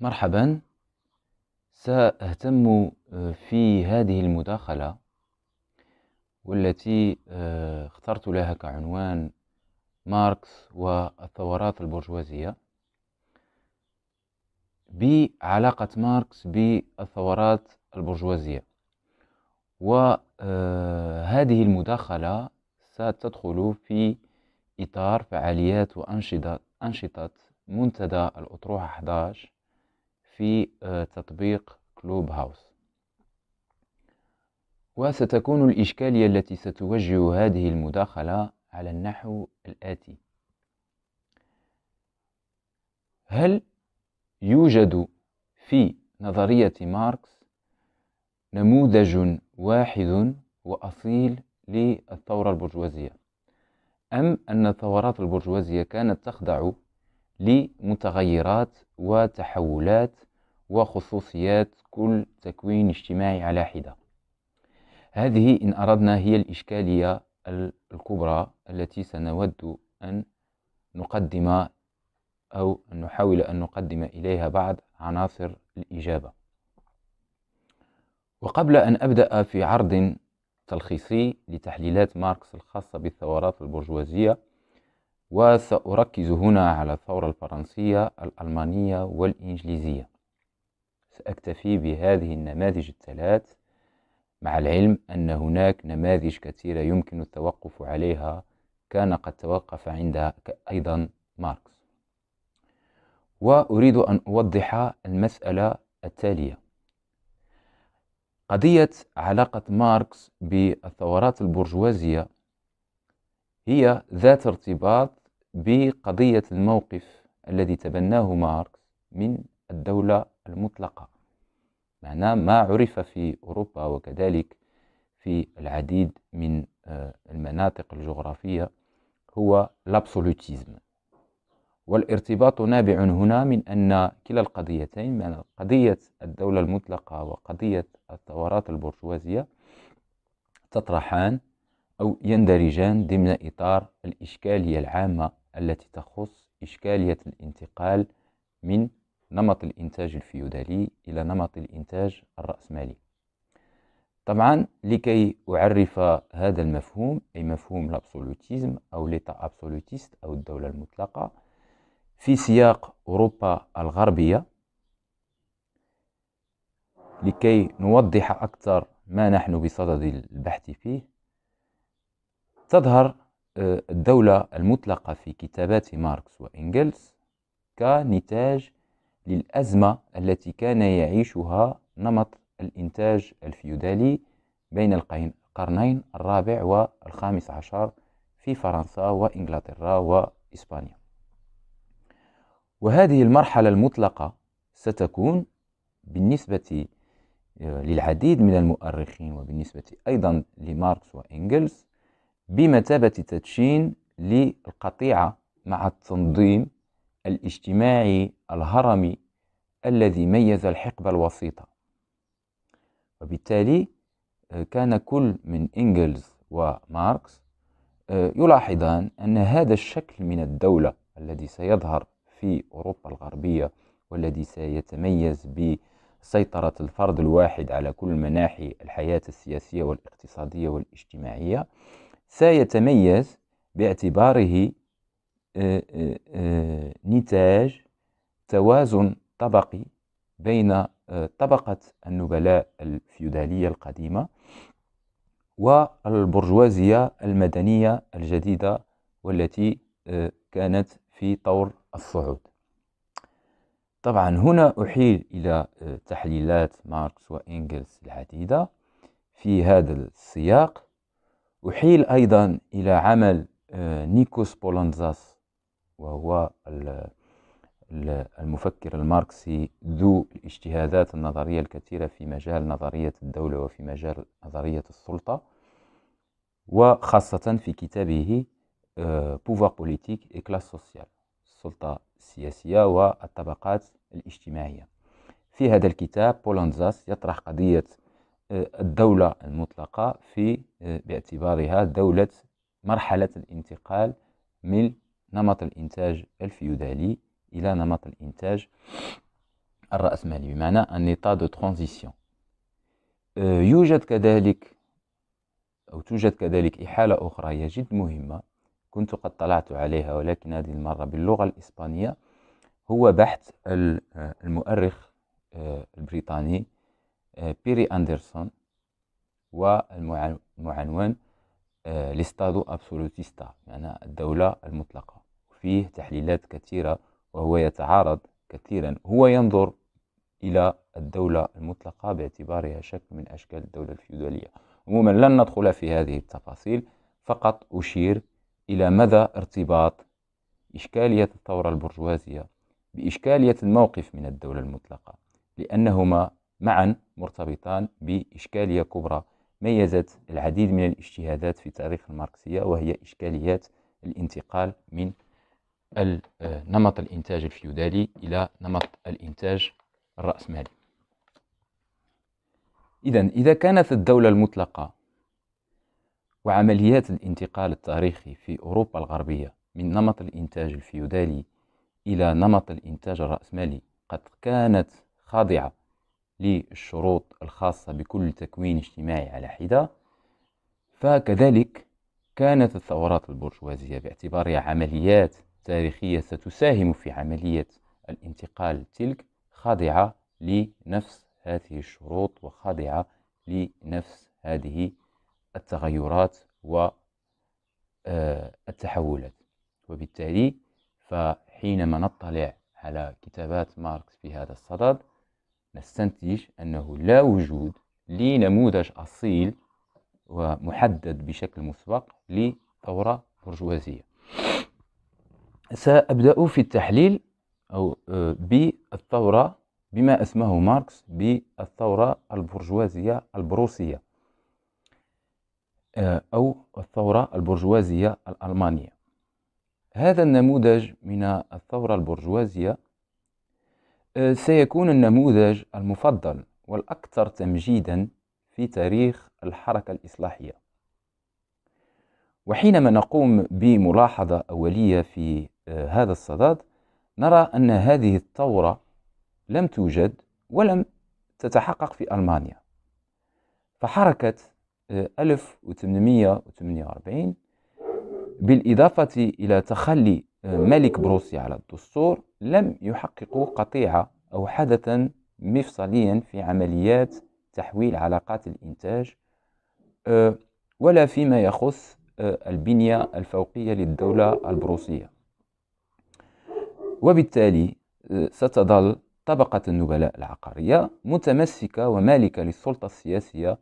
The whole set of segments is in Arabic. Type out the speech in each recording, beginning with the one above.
مرحبا. سأهتم آه، في هذه المداخلة والتي آه، اخترت لها كعنوان ماركس والثورات البرجوازية. بعلاقة ماركس بالثورات البرجوازية. وهذه المداخلة ستدخل في إطار فعاليات وأنشطة أنشطة منتدى الأطروحة 11 في آه، تطبيق كلوب هاوس وستكون الإشكالية التي ستوجه هذه المداخلة على النحو الآتي. هل يوجد في نظرية ماركس نموذج واحد وأصيل للثورة البرجوازية؟ أم أن الثورات البرجوازية كانت تخضع لمتغيرات وتحولات وخصوصيات كل تكوين اجتماعي على حدة. هذه إن أردنا هي الإشكالية الكبرى التي سنود أن نقدم أو أن نحاول أن نقدم إليها بعض عناصر الإجابة. وقبل أن أبدأ في عرض تلخيصي لتحليلات ماركس الخاصة بالثورات البرجوازية وسأركز هنا على الثورة الفرنسية الألمانية والإنجليزية. سأكتفي بهذه النماذج الثلاث مع العلم أن هناك نماذج كثيرة يمكن التوقف عليها كان قد توقف عندها أيضا ماركس. وأريد أن أوضح المسألة التالية. قضية علاقة ماركس بالثورات البرجوازية هي ذات ارتباط بقضية الموقف الذي تبناه ماركس من الدولة المطلقة. معناه ما عرف في أوروبا وكذلك في العديد من آه، المناطق الجغرافية هو ال absolutisme. والارتباط نابع هنا من أن كلا القضيتين من قضية الدولة المطلقة وقضية الثورات البرجوازية تطرحان أو يندرجان ضمن إطار الإشكالية العامة التي تخص إشكالية الانتقال من نمط الإنتاج الفيودالي إلى نمط الإنتاج الرأسمالي. طبعا لكي أعرف هذا المفهوم أي مفهوم ال absolutisme أو l'État absolutiste أو الدولة المطلقة في سياق أوروبا الغربية لكي نوضح أكثر ما نحن بصدد البحث فيه تظهر الدولة المطلقة في كتابات ماركس وإنجلز كنتاج للأزمة التي كان يعيشها نمط الإنتاج الفيودالي بين القرنين الرابع والخامس عشر في فرنسا وإنجلترا وإسبانيا. وهذه المرحلة المطلقة ستكون بالنسبة آه، للعديد من المؤرخين وبالنسبة أيضا لماركس وإنجلز بمثابة تدشين للقطيعة مع التنظيم الاجتماعي الهرمي الذي ميز الحقبة الوسيطة. وبالتالي آه، كان كل من إنجلز وماركس آه، يلاحظان أن هذا الشكل من الدولة الذي سيظهر في أوروبا الغربية والذي سيتميز بسيطرة الفرد الواحد على كل مناحي الحياة السياسية والاقتصادية والاجتماعية سيتميز باعتباره آه، آه، آه، نتاج توازن طبقي بين طبقة النبلاء الفيودالية القديمة والبرجوازية المدنية الجديدة والتي كانت في طور الصعود. طبعا هنا أحيل إلى تحليلات ماركس وإنجلز العديدة في هذا السياق. أحيل أيضا إلى عمل نيكوس بولانزاس وهو المفكر الماركسي ذو الاجتهادات النظرية الكثيرة في مجال نظرية الدولة وفي مجال نظرية السلطة وخاصة في كتابه Pouvoir politique et classes sociales السلطة السياسية والطبقات الاجتماعية. في هذا الكتاب بولانزاس يطرح قضية الدولة المطلقة في باعتبارها دولة مرحلة الانتقال من نمط الإنتاج الفيودالي إلى نمط الإنتاج الرأسمالي بمعنى État de transition يوجد كذلك أو توجد كذلك إحالة أخرى هي جد مهمة كنت قد اطلعت عليها ولكن هذه المرة باللغة الإسبانية هو بحث المؤرخ آه، البريطاني آه، بيري أندرسون والمعنون لستادو أبسولوتيستا يعني الدولة المطلقة. فيه تحليلات كثيرة وهو يتعارض كثيرا. هو ينظر إلى الدولة المطلقة باعتبارها شكل من أشكال الدولة الفيودالية. عموما لن ندخل في هذه التفاصيل فقط أشير إلى مدى ارتباط إشكالية الثورة البرجوازية بإشكالية الموقف من الدولة المطلقة لأنهما معا مرتبطان بإشكالية كبرى. ميزت العديد من الاجتهادات في تاريخ الماركسية وهي إشكاليات الانتقال من نمط الإنتاج الفيودالي إلى نمط الإنتاج الرأسمالي. إذا إذا كانت الدولة المطلقة وعمليات الانتقال التاريخي في أوروبا الغربية من نمط الإنتاج الفيودالي إلى نمط الإنتاج الرأسمالي قد كانت خاضعة للشروط الخاصة بكل تكوين اجتماعي على حدة فكذلك كانت الثورات البرجوازية باعتبارها عمليات تاريخية ستساهم في عملية الانتقال تلك خاضعة لنفس هذه الشروط وخاضعة لنفس هذه التغيرات والتحولات آه، وبالتالي فحينما نطلع على كتابات ماركس في هذا الصدد نستنتج أنه لا وجود لنموذج أصيل ومحدد بشكل مسبق لثورة برجوازية. سأبدأ في التحليل أو آه، بالثورة بما اسمه ماركس بالثورة البرجوازية البروسية آه، أو الثورة البرجوازية الألمانية. هذا النموذج من الثورة البرجوازية سيكون النموذج المفضل والأكثر تمجيدا في تاريخ الحركة الإصلاحية. وحينما نقوم بملاحظة أولية في آه، هذا الصدد نرى أن هذه الثورة لم توجد ولم تتحقق في ألمانيا. فحركة 1848 آه، بالإضافة إلى تخلي آه، ملك بروسيا على الدستور لم يحققوا قطيعة أو حدثا مفصليا في عمليات تحويل علاقات الإنتاج آه، ولا فيما يخص البنية الفوقية للدولة البروسية. وبالتالي ستظل طبقة النبلاء العقارية متمسكة ومالكة للسلطة السياسية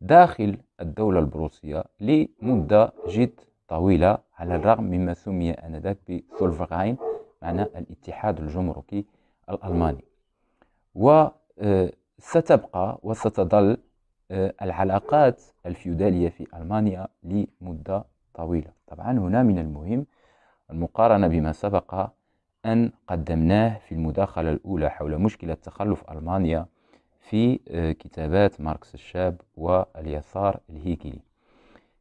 داخل الدولة البروسية لمدة جد طويلة على الرغم مما سمي آنذاك بسولفغاين معنى الاتحاد الجمركي الألماني. وستبقى وستظل العلاقات الفيودالية في ألمانيا لمدة طويلة. طبعا هنا من المهم المقارنة بما سبق أن قدمناه في المداخلة الأولى حول مشكلة تخلف ألمانيا في آه، كتابات ماركس الشاب واليسار الهيجلي.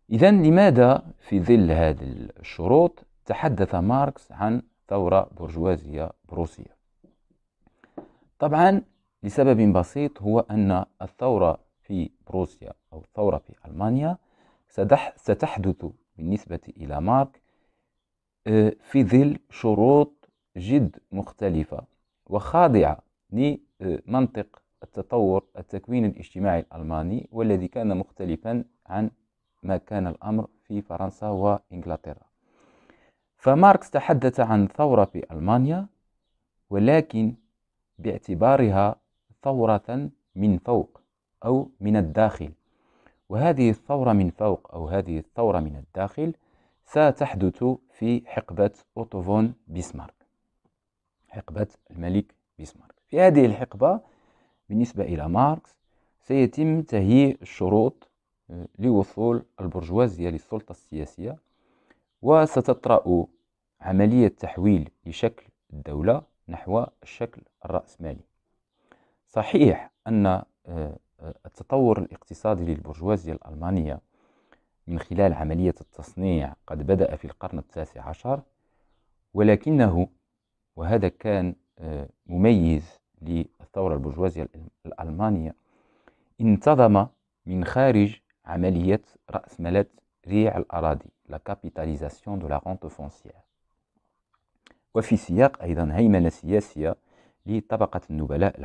إذا لماذا في ظل هذه الشروط تحدث ماركس عن ثورة برجوازية بروسية طبعا لسبب بسيط هو أن الثورة في بروسيا أو الثورة في ألمانيا ستحدث بالنسبة إلى مارك آه، في ظل شروط جد مختلفة وخاضعة لمنطق التطور التكوين الاجتماعي الألماني والذي كان مختلفا عن ما كان الأمر في فرنسا وإنجلترا. فماركس تحدث عن ثورة في ألمانيا ولكن باعتبارها ثورة من فوق أو من الداخل. وهذه الثورة من فوق أو هذه الثورة من الداخل ستحدث في حقبة أوتوفون بيسمارك. حقبة الملك بيسمارك. في هذه الحقبة بالنسبة إلى ماركس سيتم تهيئ الشروط آه، لوصول البرجوازية للسلطة السياسية. وستطرأ عملية تحويل لشكل الدولة نحو الشكل الرأسمالي. صحيح أن آه، التطور الاقتصادي للبرجوازية الألمانية من خلال عملية التصنيع قد بدأ في القرن التاسع عشر ولكنه وهذا كان آه، مميز الثورة البرجوازية الألمانية انتظم من خارج عملية رأسمالة ريع الأراضي. La capitalisation de la rente foncière. وفي سياق أيضا هيمنة سياسية لطبقة النبلاء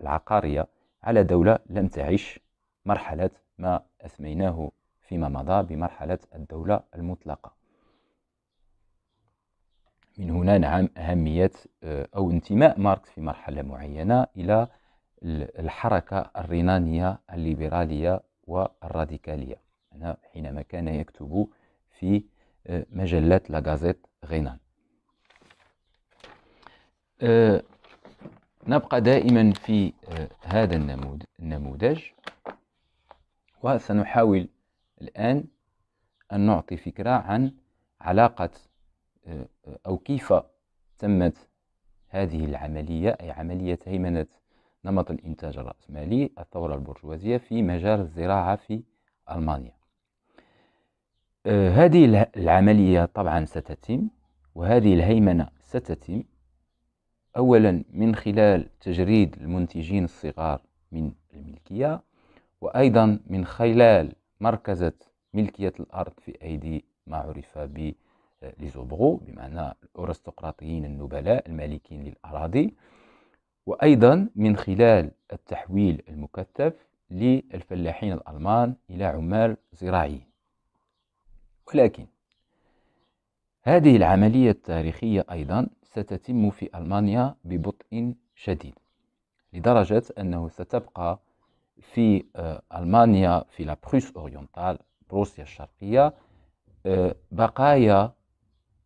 العقارية على دولة لم تعش مرحلة ما أسميناه فيما مضى بمرحلة الدولة المطلقة. من هنا نعم أهمية آه، أو انتماء ماركس في مرحلة معينة إلى الحركة الرينانية الليبرالية والراديكالية. حينما كان يكتب في آه، مجلة لاغازيت غينان. آه، نبقى دائما في هذا النموذج وسنحاول الآن أن نعطي فكرة عن علاقة آه، أو كيف تمت هذه العملية أي عملية هيمنة نمط الإنتاج الرأسمالي الثورة البرجوازية في مجال الزراعة في ألمانيا. آه، هذه العملية طبعا ستتم وهذه الهيمنة ستتم. أولا من خلال تجريد المنتجين الصغار من الملكية وأيضا من خلال مركزة ملكية الأرض في أيدي ما عرف ب ليزوبغو بمعنى الأرستقراطيين النبلاء المالكين للأراضي. وأيضا من خلال التحويل المكثف للفلاحين الألمان إلى عمال زراعيين. ولكن هذه العملية التاريخية أيضا ستتم في ألمانيا ببطء شديد لدرجة أنه ستبقى في آه، ألمانيا في la Prusse orientale بروسيا الشرقية آه، بقايا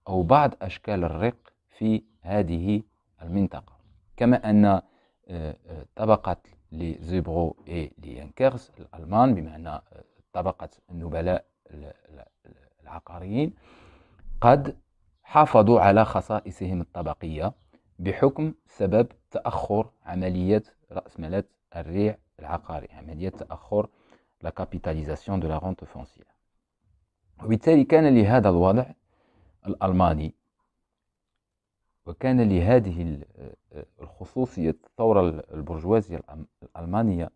أو بعض أشكال الرق في هذه المنطقة. كما أن آه، طبقة les hobereaux et les Junkers الألمان بمعنى طبقة النبلاء العقاريين قد حافظوا على خصائصهم الطبقية بحكم سبب تأخر عملية رأسمالة الريع العقاري عملية تأخر la capitalisation de la rente foncière وبالتالي كان لهذا الوضع الألماني وكان لهذه الخصوصية الثورة البرجوازية الألمانية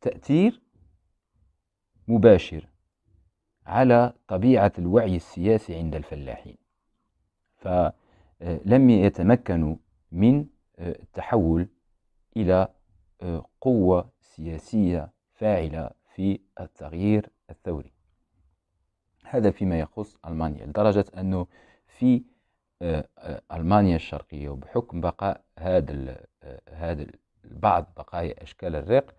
تأثير مباشر على طبيعة الوعي السياسي عند الفلاحين. فلم يتمكنوا من التحول إلى قوة سياسية فاعلة في التغيير الثوري. هذا فيما يخص ألمانيا لدرجة أنه في آه، آه، ألمانيا الشرقية وبحكم بقاء هذا آه، هذا بعض بقايا أشكال الرق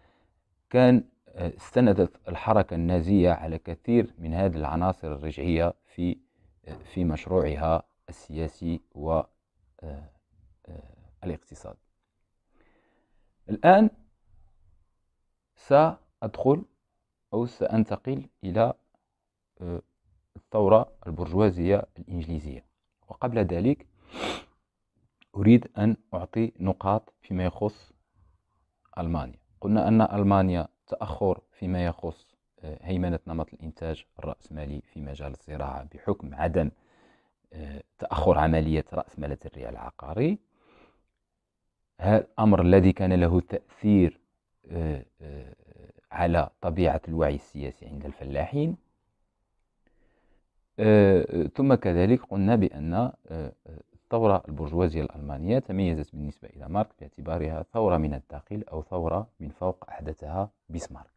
كان استندت الحركة النازية على كثير من هذه العناصر الرجعية في في مشروعها السياسي والاقتصاد الآن سأدخل أو سأنتقل إلى آه، الثورة البرجوازية الإنجليزية. وقبل ذلك أريد أن أعطي نقاط فيما يخص ألمانيا. قلنا أن ألمانيا تأخر فيما يخص آه، هيمنة نمط الإنتاج الرأسمالي في مجال الزراعة بحكم عدم آه، تأخر عملية رأسمالة الريع العقاري. هذا الأمر الذي كان له تأثير آه، على طبيعة الوعي السياسي عند الفلاحين. ثم كذلك قلنا بأن الثورة البرجوازية الألمانية تميزت بالنسبة إلى مارك باعتبارها ثورة من الداخل أو ثورة من فوق أحدثها بيسمارك.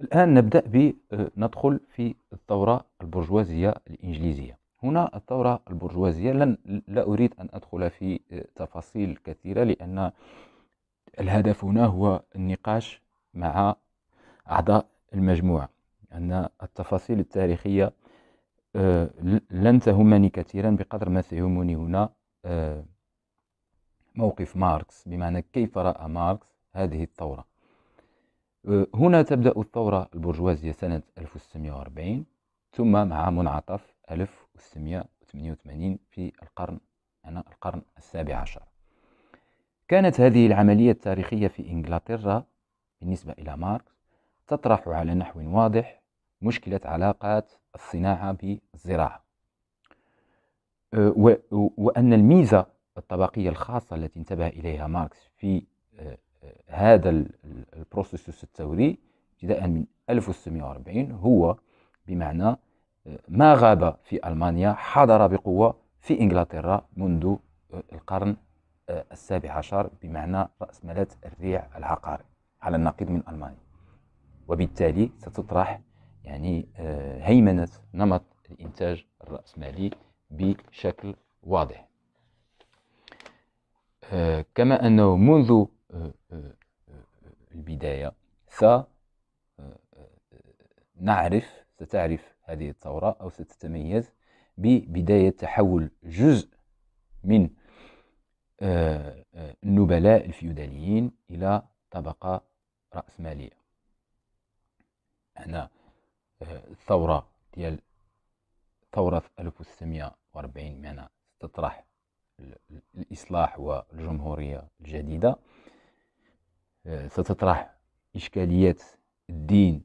الآن نبدأ بندخل في الثورة البرجوازية الإنجليزية. هنا الثورة البرجوازية لن لا أريد أن أدخل في تفاصيل كثيرة لأن الهدف هنا هو النقاش مع أعضاء المجموعة. أن التفاصيل التاريخية آه، لن تهمني كثيرا بقدر ما سيهمني هنا آه، موقف ماركس. بمعنى كيف رأى ماركس هذه الثورة؟ آه، هنا تبدأ الثورة البرجوازية سنة 1640 ثم مع منعطف 1688 في القرن أنا القرن السابع عشر. كانت هذه العملية التاريخية في إنجلترا بالنسبة إلى ماركس تطرح على نحو واضح مشكلة علاقات الصناعة بالزراعة أه، وأن الميزة الطبقية الخاصة التي انتبه إليها ماركس في آه، هذا ال processus الثوري ابتداء من 1640 هو بمعنى ما غاب في ألمانيا حضر بقوة في إنجلترا منذ القرن السابع عشر بمعنى رأسمالة الريع العقاري على النقيض من ألمانيا. وبالتالي ستطرح يعني آه، هيمنة نمط الإنتاج الرأسمالي بشكل واضح. آه، كما أنه منذ آه، البداية سنعرف ستعرف هذه الثورة أو ستتميز ببداية تحول جزء من النبلاء الفيوداليين إلى طبقة رأسمالية. هنا الثورة ديال ثورة 1640 معنا تطرح الإصلاح والجمهورية الجديدة. ستطرح إشكاليات الدين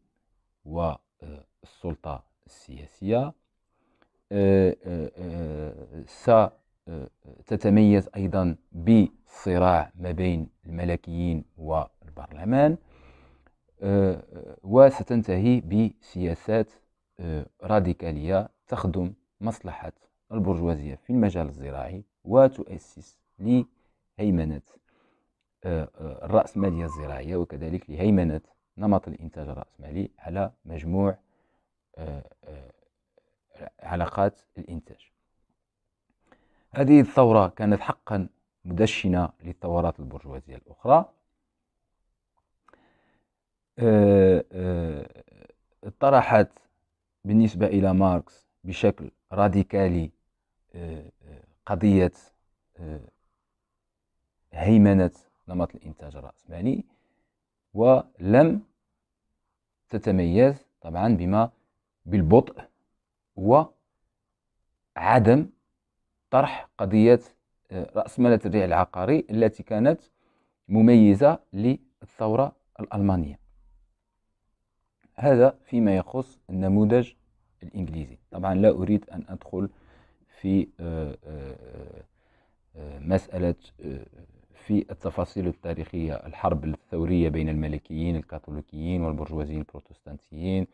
والسلطة السياسية. ستتميز أيضا بصراع ما بين الملكيين والبرلمان. وستنتهي بسياسات آه، راديكالية تخدم مصلحة البرجوازية في المجال الزراعي وتؤسس لهيمنة آه، آه، الرأسمالية الزراعية وكذلك لهيمنة نمط الإنتاج الرأسمالي على مجموع علاقات الإنتاج. هذه الثورة كانت حقا مدشنة للثورات البرجوازية الأخرى. طرحت بالنسبة إلى ماركس بشكل راديكالي آه، قضية هيمنة نمط الإنتاج الرأسمالي ولم تتميز طبعا بما بالبطء وعدم طرح قضية رأسمالة الريع العقاري التي كانت مميزة للثورة الألمانية. هذا فيما يخص النموذج الإنجليزي. طبعا لا أريد أن أدخل في آه، آه، آه، مسألة في التفاصيل التاريخية الحرب الثورية بين الملكيين الكاثوليكيين والبرجوازيين البروتستانتيين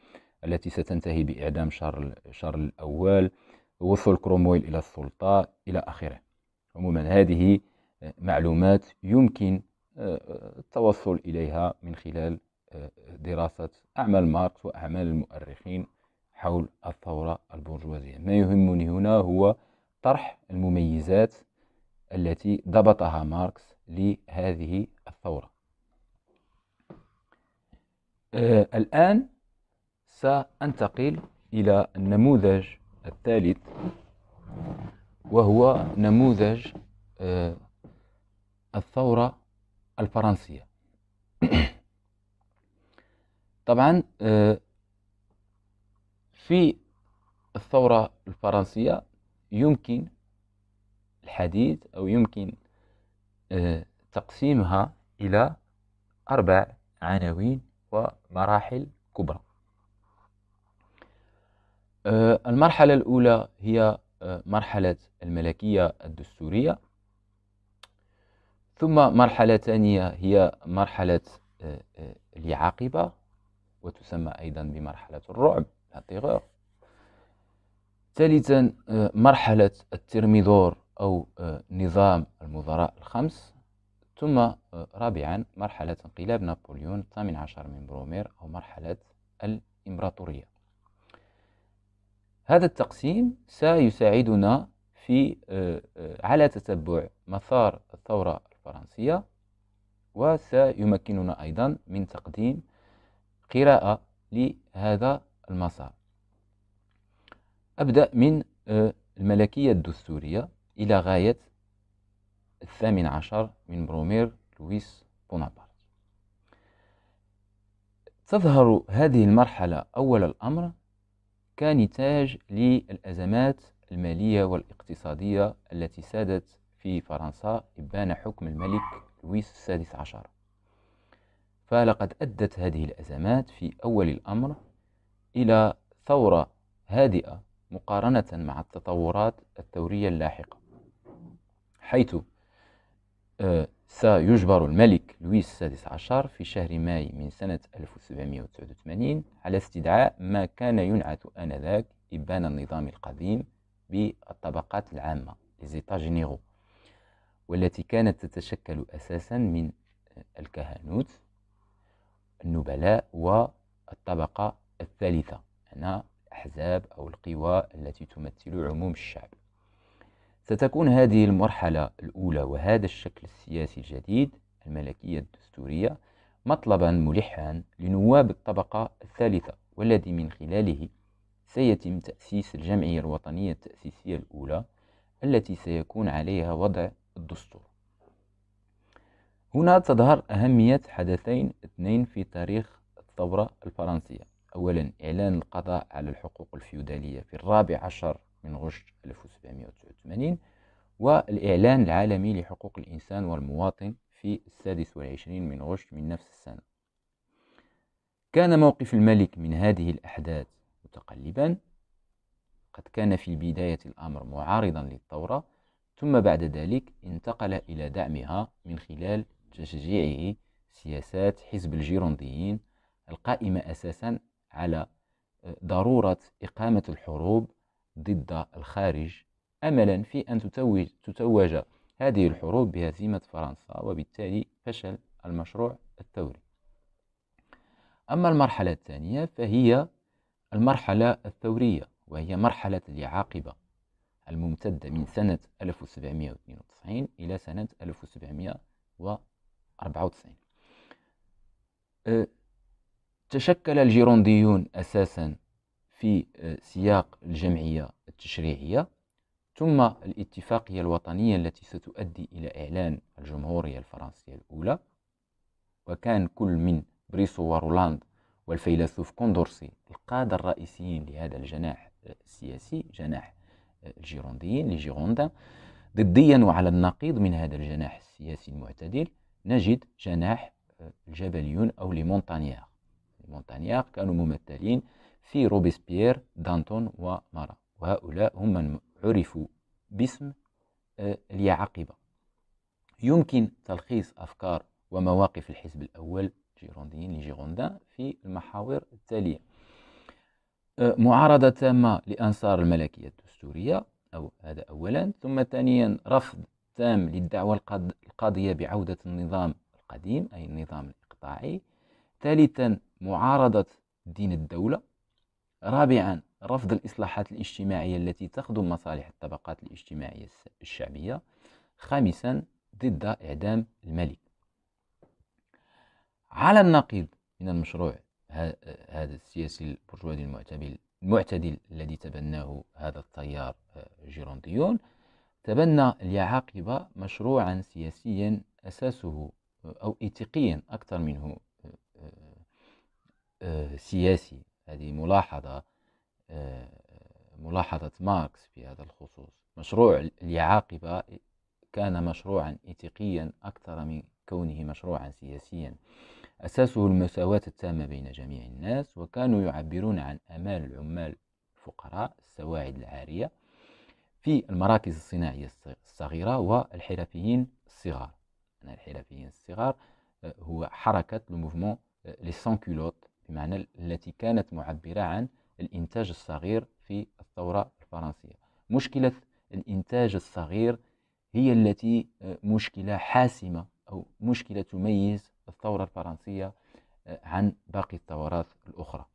التي ستنتهي بإعدام شارل, شارل الأول وصول كرومويل إلى السلطة إلى آخره. عموما هذه معلومات يمكن التوصل إليها من خلال دراسة أعمال ماركس وأعمال المؤرخين حول الثورة البرجوازية. ما يهمني هنا هو طرح المميزات التي ضبطها ماركس لهذه الثورة. آه الآن سأنتقل إلى النموذج الثالث وهو نموذج آه الثورة الفرنسية. طبعا آه، في الثورة الفرنسية يمكن الحديث أو يمكن آه، تقسيمها إلى أربع عناوين ومراحل كبرى. آه، المرحلة الأولى هي مرحلة الملكية الدستورية. ثم مرحلة ثانية هي مرحلة العاقبة. وتسمى أيضا بمرحلة الرعب ثالثا آه، مرحلة الترميدور أو آه، نظام المدراء الخمس. ثم آه، رابعا مرحلة انقلاب نابليون الثامن عشر من برومير أو مرحلة الإمبراطورية. هذا التقسيم سيساعدنا في على تتبع مسار الثورة الفرنسية وسيمكننا أيضا من تقديم قراءة لهذا المسار. أبدأ من آه، الملكية الدستورية إلى غاية الثامن عشر من برومير لويس بونابرت. تظهر هذه المرحلة أول الأمر كنتاج للأزمات المالية والاقتصادية التي سادت في فرنسا إبان حكم الملك لويس السادس عشر. فلقد أدت هذه الأزمات في أول الأمر إلى ثورة هادئة مقارنة مع التطورات الثورية اللاحقة حيث آه، سيجبر الملك لويس السادس عشر في شهر ماي من سنة 1789 على استدعاء ما كان ينعت آنذاك إبان النظام القديم بالطبقات العامة les États généraux والتي كانت تتشكل أساسا من الكهنوت النبلاء والطبقة الثالثة أنا الأحزاب أو القوى التي تمثل عموم الشعب. ستكون هذه المرحلة الأولى وهذا الشكل السياسي الجديد الملكية الدستورية مطلبا ملحا لنواب الطبقة الثالثة والذي من خلاله سيتم تأسيس الجمعية الوطنية التأسيسية الأولى التي سيكون عليها وضع الدستور. هنا تظهر أهمية حدثين اثنين في تاريخ الثورة الفرنسية. أولا إعلان القضاء على الحقوق الفيودالية في الرابع عشر من غشت 1789 والإعلان العالمي لحقوق الإنسان والمواطن في السادس والعشرين من غشت من نفس السنة. كان موقف الملك من هذه الأحداث متقلبا. قد كان في بداية الأمر معارضا للثورة ثم بعد ذلك انتقل إلى دعمها من خلال تشجيعه سياسات حزب الجيرونديين القائمة أساسا على آه، ضرورة إقامة الحروب ضد الخارج. أملا في أن تتوج, تتوج هذه الحروب بهزيمة فرنسا وبالتالي فشل المشروع الثوري. أما المرحلة الثانية فهي المرحلة الثورية وهي مرحلة اليعاقبة الممتدة من سنة 1792 إلى سنة 1700 94 أه، تشكل الجيرونديون أساسا في أه، سياق الجمعية التشريعية ثم الاتفاقية الوطنية التي ستؤدي إلى إعلان الجمهورية الفرنسية الأولى. وكان كل من بريسو ورولاند والفيلسوف كوندورسي القادة الرئيسيين لهذا الجناح أه، السياسي جناح الجيرونديين les Girondins ضديا وعلى النقيض من هذا الجناح السياسي المعتدل. نجد جناح الجبليون أو لي مونتانيير كانوا ممثلين في روبيسبيير دانتون ومارا. وهؤلاء هم من عرفوا باسم آه، اليعاقبة. يمكن تلخيص أفكار ومواقف الحزب الأول جيرونديين لجيروندا في المحاور التالية. آه، معارضة تامة لأنصار الملكية الدستورية أو هذا أولا. ثم ثانيا رفض تام للدعوة القاضية بعودة النظام القديم أي النظام الإقطاعي. ثالثا معارضة دين الدولة. رابعا رفض الإصلاحات الاجتماعية التي تخدم مصالح الطبقات الاجتماعية الشعبية. خامسا ضد إعدام الملك. على النقيض من المشروع هذا السياسي البرجوازي المعتدل المعتدل الذي تبناه هذا التيار آه، جيرونديون تبنى اليعاقبة مشروعا سياسيا أساسه آه، أو إيثيقيا أكثر منه آه، سياسي. هذه ملاحظة ملاحظة ماركس في هذا الخصوص. مشروع اليعاقبة كان مشروعا إيثيقيا أكثر من كونه مشروعا سياسيا. أساسه المساواة التامة بين جميع الناس وكانوا يعبرون عن أمال العمال الفقراء السواعد العارية في المراكز الصناعية الصغيرة والحرفيين الصغار. الحرفيين الصغار آه، هو حركة الموفمون لي سان كولوت بمعنى التي كانت معبرة عن الإنتاج الصغير في الثورة الفرنسية. مشكلة الإنتاج الصغير هي التي آه، مشكلة حاسمة أو مشكلة تميز الثورة الفرنسية آه، عن باقي الثورات الأخرى.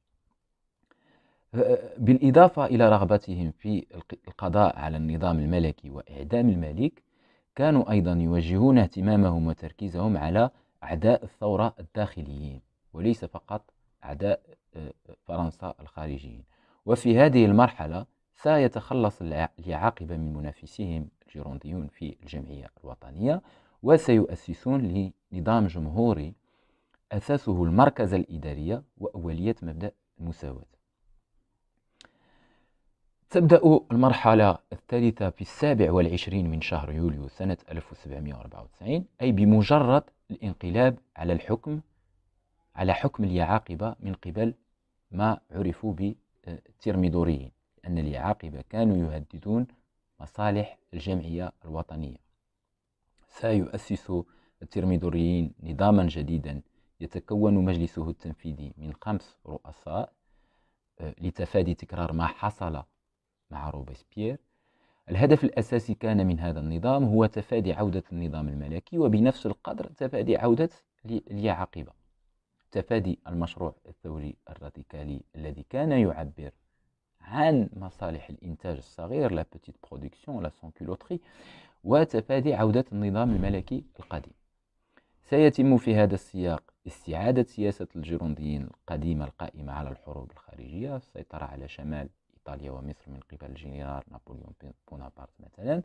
بالإضافة إلى رغبتهم في القضاء على النظام الملكي وإعدام الملك كانوا أيضا يوجهون اهتمامهم وتركيزهم على أعداء الثورة الداخليين وليس فقط أعداء آه، فرنسا الخارجيين. وفي هذه المرحلة سيتخلص العاقبة من منافسيهم الجيرونديون في الجمعية الوطنية وسيؤسسون لنظام جمهوري أساسه المركزة الإدارية وأولية مبدأ المساواة. تبدأ المرحلة الثالثة في السابع والعشرين من شهر يوليو سنة 1794 أي بمجرد الانقلاب على الحكم على حكم اليعاقبة من قبل ما عرفوا بالترميدوريين لأن اليعاقبة كانوا يهددون مصالح الجمعية الوطنية. سيؤسس الترميدوريين نظاما جديدا يتكون مجلسه التنفيذي من خمس رؤساء لتفادي تكرار ما حصل مع روبسبيير. الهدف الأساسي كان من هذا النظام هو تفادي عودة النظام الملكي وبنفس القدر تفادي عودة اليعاقبة تفادي المشروع الثوري الراديكالي الذي كان يعبر عن مصالح الإنتاج الصغير la petite production la sans-culotterie وتفادي عودة النظام الملكي القديم. سيتم في هذا السياق استعادة سياسة الجيرونديين القديمة القائمة على الحروب الخارجية السيطرة على شمال إيطاليا ومصر من قبل الجنرال نابليون بونابرت مثلا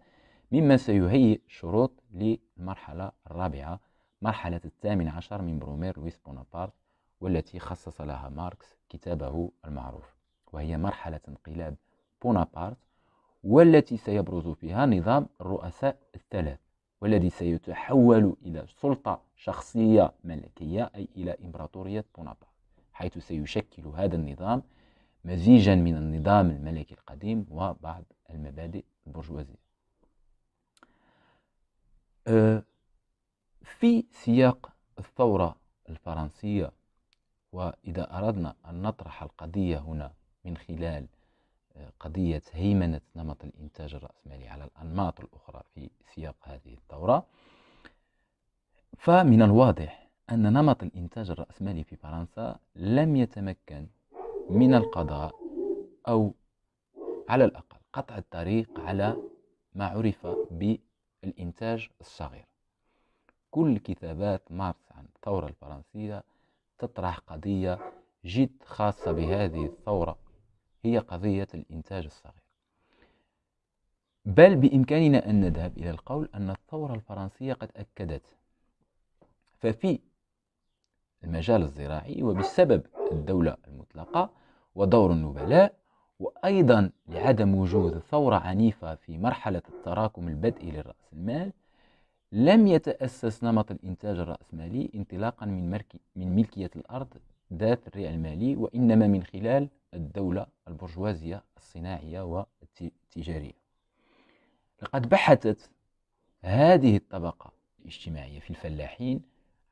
مما سيهيئ شروط للمرحلة الرابعة مرحلة الثامن عشر من برومير لويس بونابرت والتي خصص لها ماركس كتابه المعروف. وهي مرحلة انقلاب بونابرت والتي سيبرز فيها نظام الرؤساء الثلاث والذي سيتحول إلى سلطة شخصية ملكية أي إلى إمبراطورية بونابرت حيث سيشكل هذا النظام مزيجا من النظام الملكي القديم وبعض المبادئ البرجوازية. أه، في سياق الثورة الفرنسية وإذا أردنا أن نطرح القضية هنا من خلال أه، قضية هيمنة نمط الإنتاج الرأسمالي على الأنماط الأخرى في سياق هذه الثورة فمن الواضح أن نمط الإنتاج الرأسمالي في فرنسا لم يتمكن من القضاء أو على الأقل قطع الطريق على ما عرف بالإنتاج الصغير. كل كتابات ماركس عن الثورة الفرنسية تطرح قضية جد خاصة بهذه الثورة هي قضية الإنتاج الصغير. بل بإمكاننا أن نذهب إلى القول أن الثورة الفرنسية قد أكدت. ففي المجال الزراعي وبسبب الدولة المطلقة ودور النبلاء وأيضا لعدم وجود ثورة عنيفة في مرحلة التراكم البدئي للرأس المال لم يتأسس نمط الإنتاج الرأسمالي انطلاقا من, من ملكية الأرض ذات الريع المالي وإنما من خلال الدولة البرجوازية الصناعية والتجارية. لقد بحثت هذه الطبقة الاجتماعية في الفلاحين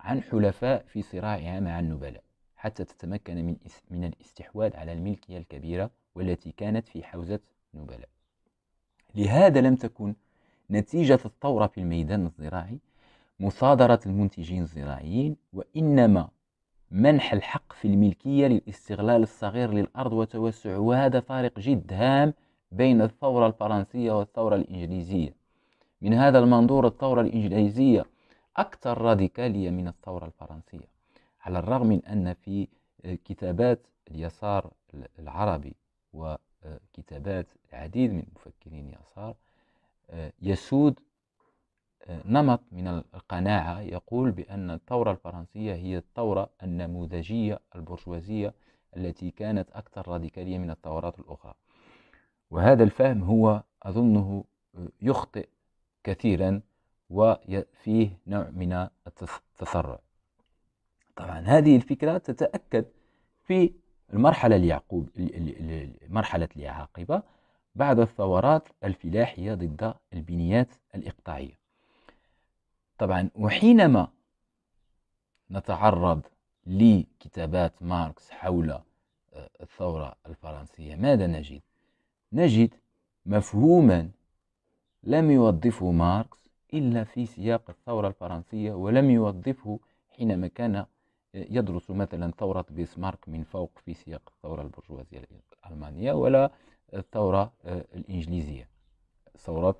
عن حلفاء في صراعها مع النبلاء حتى تتمكن من من الاستحواذ على الملكية الكبيرة والتي كانت في حوزة النبلاء لهذا لم تكن نتيجة الثورة في الميدان الزراعي مصادرة المنتجين الزراعيين وإنما منح الحق في الملكية للاستغلال الصغير للأرض وتوسع وهذا فارق جد هام بين الثورة الفرنسية والثورة الإنجليزية. من هذا المنظور الثورة الإنجليزية أكثر راديكالية من الثورة الفرنسية على الرغم من أن في كتابات اليسار العربي وكتابات العديد من المفكرين اليسار يسود نمط من القناعة يقول بأن الثورة الفرنسية هي الثورة النموذجية البرجوازية التي كانت أكثر راديكالية من الثورات الأخرى. وهذا الفهم هو أظنه يخطئ كثيرا وفيه نوع من التسرع طبعا هذه الفكرة تتأكد في المرحلة اليعقوب مرحلة اليعاقبة بعد الثورات الفلاحية ضد البنيات الإقطاعية طبعا وحينما نتعرض لكتابات ماركس حول آه، الثورة الفرنسية ماذا نجد؟ نجد مفهوما لم يوظفه ماركس إلا في سياق الثورة الفرنسية ولم يوظفه حينما كان يدرس مثلا ثورة بيسمارك من فوق في سياق الثورة البرجوازية الألمانية ولا الثورة آه، الإنجليزية. ثورة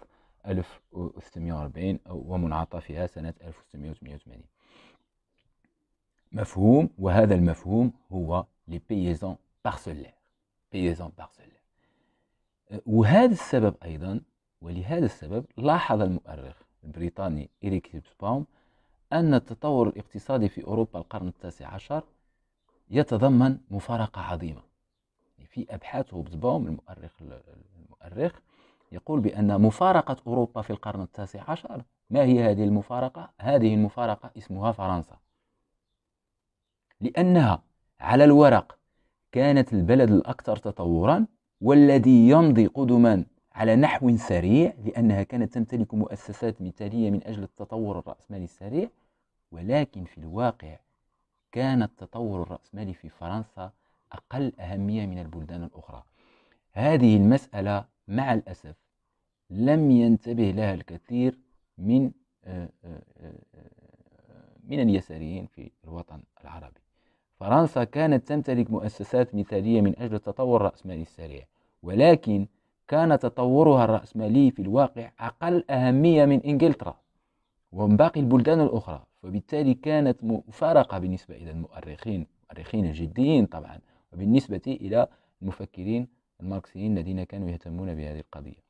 1640 ومنعطفها سنة 1688 مفهوم؟ وهذا المفهوم هو les paysans parcellaires paysans parcellaires وهذا السبب أيضا ولهذا السبب لاحظ المؤرخ البريطاني إريك هوبزباوم أن التطور الاقتصادي في أوروبا القرن التاسع عشر يتضمن مفارقة عظيمة في أبحاث هوبزباوم المؤرخ المؤرخ يقول بأن مفارقة أوروبا في القرن التاسع عشر ما هي هذه المفارقة؟ هذه المفارقة اسمها فرنسا لأنها على الورق كانت البلد الأكثر تطورا والذي يمضي قدما على نحو سريع لأنها كانت تمتلك مؤسسات مثالية من أجل التطور الرأسمالي السريع ولكن في الواقع كان التطور الرأسمالي في فرنسا أقل أهمية من البلدان الأخرى. هذه المسألة مع الأسف لم ينتبه لها الكثير من آه، آه، آه، من اليساريين في الوطن العربي. فرنسا كانت تمتلك مؤسسات مثالية من أجل التطور الرأسمالي السريع ولكن كان تطورها الرأسمالي في الواقع أقل أهمية من إنجلترا ومن باقي البلدان الأخرى فبالتالي كانت مفارقة بالنسبة إلى المؤرخين المؤرخين الجديين طبعا وبالنسبة إلى المفكرين الماركسيين الذين كانوا يهتمون بهذه القضية.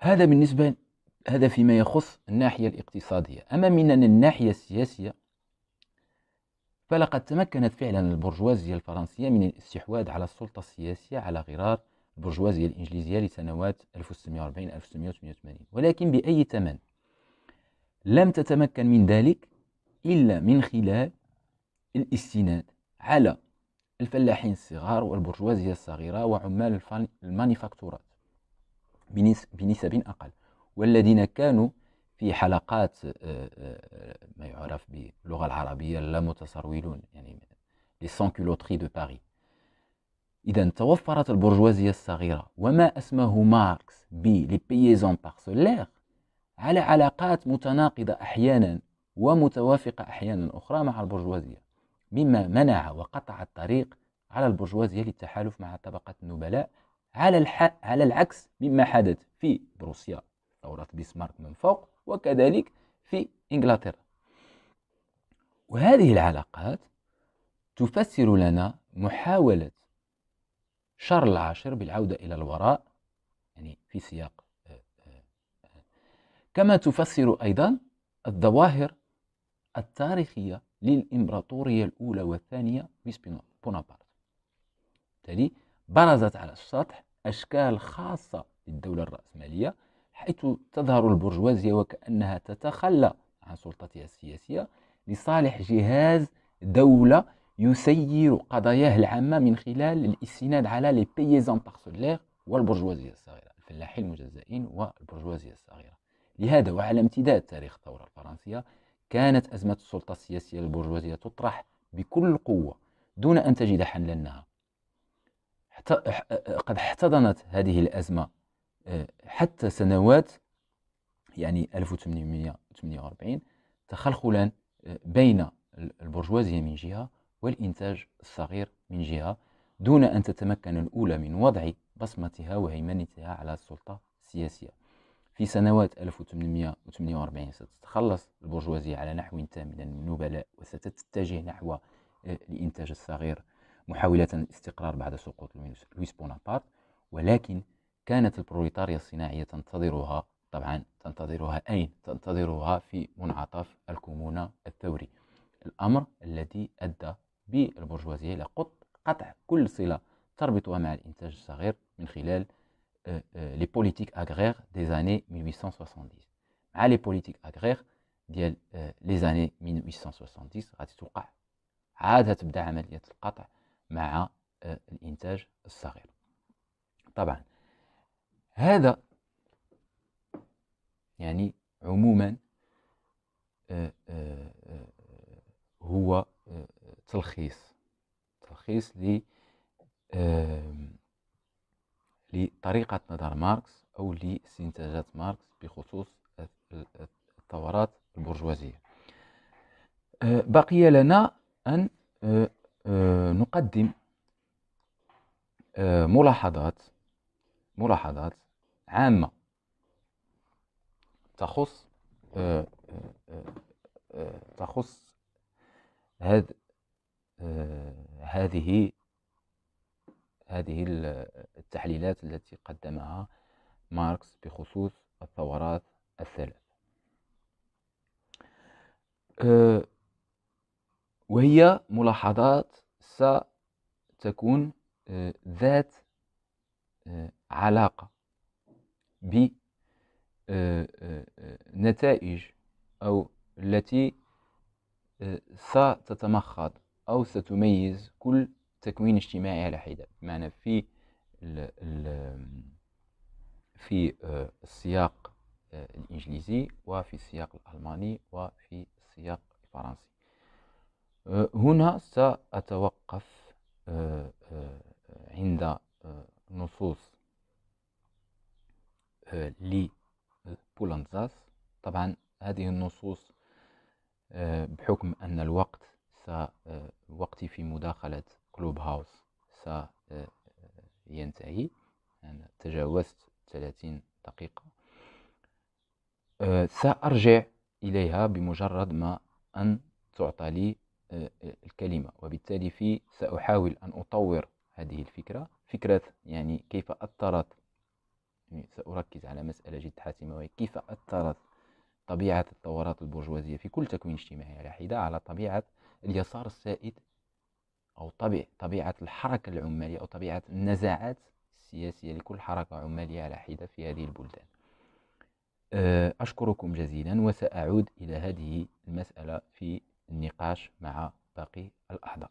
هذا بالنسبة هذا فيما يخص الناحية الاقتصادية. أما من الناحية السياسية فلقد تمكنت فعلا البرجوازية الفرنسية من الاستحواذ على السلطة السياسية على غرار البرجوازية الإنجليزية لسنوات 1640-1688 ولكن بأي ثمن لم تتمكن من ذلك إلا من خلال الاستناد على الفلاحين الصغار والبرجوازية الصغيرة وعمال المانيفاكتورات بنسب أقل والذين كانوا في حلقات ما يعرف باللغة العربية اللامتسرولون يعني les sans-culottes de Paris إذا توفرت البرجوازية الصغيرة وما أسماه ماركس ب les paysans parcellaires على علاقات متناقضة أحيانا ومتوافقة أحيانا أخرى مع البرجوازية مما منع وقطع الطريق على البرجوازية للتحالف مع طبقة النبلاء على الح... على العكس مما حدث في بروسيا. ثورة بيسمارك من فوق وكذلك في إنجلترا. وهذه العلاقات تفسر لنا محاولة شارل العاشر بالعودة إلى الوراء يعني في سياق آه، آه، آه، كما تفسر أيضا الظواهر التاريخية للإمبراطورية الأولى والثانية بونابرت. بالتالي برزت على السطح أشكال خاصة للدولة الرأسمالية حيث تظهر البرجوازية وكأنها تتخلى عن سلطتها السياسية لصالح جهاز دولة يسير قضاياه العامة من خلال الاستناد على les paysans parcellaires والبرجوازية الصغيرة الفلاحين المجزئين والبرجوازية الصغيرة. لهذا وعلى امتداد تاريخ الثورة الفرنسية كانت أزمة السلطة السياسية للبرجوازية تطرح بكل قوة دون أن تجد حلا لها. قد احتضنت هذه الأزمة آه، حتى سنوات يعني 1848 تخلخلا آه، بين البرجوازية من جهة والإنتاج الصغير من جهة دون أن تتمكن الأولى من وضع بصمتها وهيمنتها على السلطة السياسية. في سنوات 1848 ستتخلص البرجوازية على نحو تام من النبلاء وستتجه نحو آه، الإنتاج الصغير محاولة الاستقرار بعد سقوط لويس بونابرت. ولكن كانت البروليتاريا الصناعية تنتظرها طبعا تنتظرها أين؟ تنتظرها في منعطف الكومونة الثوري. الأمر الذي أدى بالبرجوازية إلى قطع كل صلة تربطها مع الإنتاج الصغير من خلال les politiques agraires des années 1870 مع les politiques agraires ديال les années 1870 غادي توقع عاد تبدأ عملية القطع مع آه، الإنتاج الصغير. طبعا هذا يعني عموما آه، آه، هو تلخيص تلخيص ل لطريقة نظر ماركس أو لاستنتاجات ماركس بخصوص الثورات البرجوازية. بقي لنا أن آه، نقدم آه، ملاحظات ملاحظات عامة تخص آه، تخص هذ هذه هذه التحليلات التي قدمها ماركس بخصوص الثورات الثلاث. وهي ملاحظات ستكون آه، ذات آه، علاقة بنتائج أو التي ستتمخض أو ستميز كل تكوين اجتماعي على حدة. بمعنى في في السياق الإنجليزي وفي السياق الألماني وفي السياق الفرنسي. هنا سأتوقف عند نصوص لبولانزاس طبعا هذه النصوص بحكم أن الوقت وقتي في مداخلة كلوب هاوس سينتهي أنا تجاوزت 30 دقيقة. سأرجع إليها بمجرد ما أن تعطى لي الكلمة. وبالتالي في سأحاول أن أطور هذه الفكرة. فكرة يعني كيف أثرت يعني سأركز على مسألة جد حاسمة وهي كيف أثرت طبيعة الثورات البرجوازية في كل تكوين اجتماعي على حدة على طبيعة اليسار السائد أو طبيعة, طبيعة الحركة العمالية أو طبيعة النزاعات السياسية لكل حركة عمالية على حدة في هذه البلدان. أه، أشكركم جزيلا وسأعود إلى هذه المسألة في النقاش مع باقي الأعضاء.